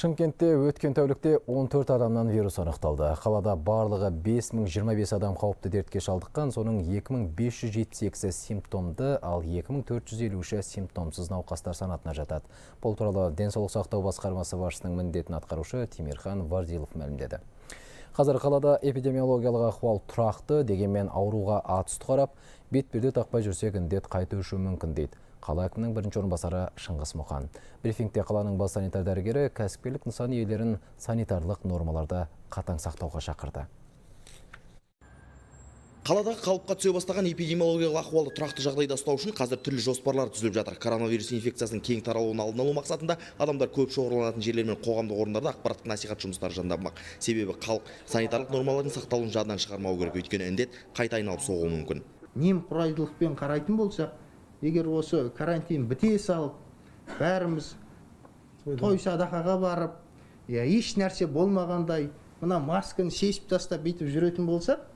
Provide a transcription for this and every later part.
Шымкентте өткен тәулікте 14 адамнан вирус анықталды. Қалада барлығы 5025 адам қауіпті дертке шалдыққан, соның 2578-і симптомды, ал 2453-і симптомсыз науқастар санатына жатады. Бұл туралы денсаулық сақтау басқармасы басшысының міндетін атқарушы Тимирхан Вардилов мәлімдеді. Қазір қалада эпидемиологиялық ахуал тұрақты, дегенмен ауруға атүсті қарап, бет-берде тақпай жүрсек індет қайта өшуі мүмкін дейді қала әкімінің бірінші орынбасары шыңғыс мұқан. Брифингте қаланың бас санитар дәрігері кәсіпкерлік нысан иелерін санитарлық нормаларды қатаң сақтауға шақырды. Қаладағы қалыпқа түсе бастаған эпидемиологиялық ахуалды тұрақты жағдайда ұстау үшін қазір түрлі жоспарлар түзіліп жатыр. Коронавирус инфекциясының кең таралуын алдын алу мақсатында адамдар көп шоғырланатын жерлер мен қоғамдық орындарда ақпараттық насихат жұмыстары жанданбақ себебі халық санитарлық нормалардың сақталуын жадынан шығармау керек. Өйткені індет қайта айналып соғуы мүмкін. Немқұрайдылықпен қарайтын болсақ егер осы карантин біте салып бәріміз той садақаға барып иә еш нәрсе болмағандай мына масканы шешіп тастап бүйтіп жүретін болсақ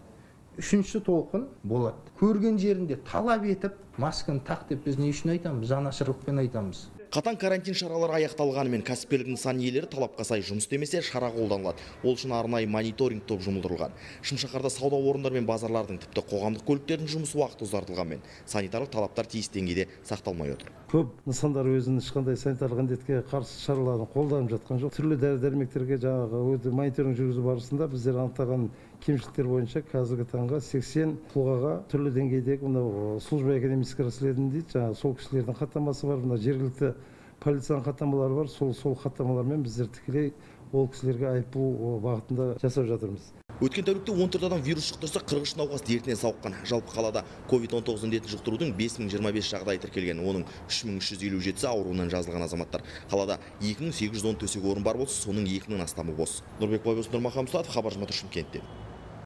үшінші толқын болады. көрген жерінде талап етіп масканы тақ деп біз не үшін айтамыз? Жанашырлықпен айтамыз. Қатаң карантин шаралары аяқталғанымен кәсіпкерлік нысан иелері талапқа сай жұмыс істемесе шара қолданылады. Ол үшін арнайы мониторинг топ жұмылдырылған. Шымшаһарда сауда орындары мен базарлардың тіпті қоғамдық көліктердің жұмыс уақыты ұзартылғанмен санитарлық талаптар тиісті деңгейде сақталмай отыр. Көп нысандар өзінің ешқандай санитарлық індетке қарсы шараларын қолданып жатқан жоқ. Түрлі дәрі дәрмектерге жаңағы мониторинг жүргізу барысында біздер анықтаған кемшіліктер бойынша қазіргі таңға сексен тұлғаға түрлі деңгейдегі мынау служба экономического расследования дейді. Жаңағы сол кісілердің хаттамасы бар мына жергілікті полицияның хаттамалары бар. Сол сол хаттамалармен біздер тікелей ол кісілерге айыппұл бағытында жасап жатырмыз. Өткен тәулікте он төрт адам вирус жұқтырса қырық үш науқас дертінен сауыққан. Жалпы қалада ковид он тоғыз індетін жұқтырудың бес мың жиырма бес жағдайы тіркелген. Оның үш мың үш жүз елу жетісі ауруынан жазылған азаматтар. Қалада екі мың сегіз жүз он төсек орын бар болса соның екі мыңнан астамы бос. Нұрбек байбосын нұрмахан мұстатов хабар жиырма төрт шымкенттен